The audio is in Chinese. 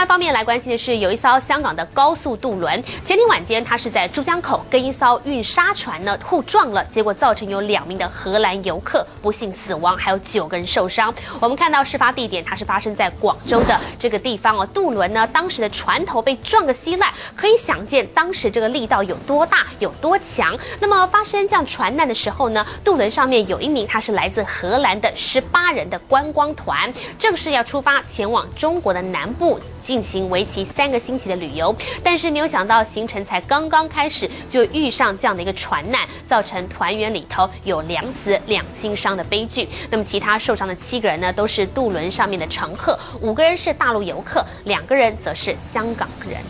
外方面来关心的是，有一艘香港的高速渡轮，前天晚间它是在珠江口跟一艘运沙船呢互撞了，结果造成有两名的荷兰游客不幸死亡，还有九个人受伤。我们看到事发地点，它是发生在广州的这个地方哦。渡轮呢，当时的船头被撞个稀烂，可以想见当时这个力道有多大、有多强。那么发生这样船难的时候呢，渡轮上面有一名他是来自荷兰的十八人的观光团，正式要出发前往中国的南部进行为期三个星期的旅游。但是没有想到行程才刚刚开始，就遇上这样的一个船难，造成团员里头有两死两轻伤的悲剧。那么其他受伤的七个人呢，都是渡轮上面的乘客，五个人是大陆游客，两个人则是香港人。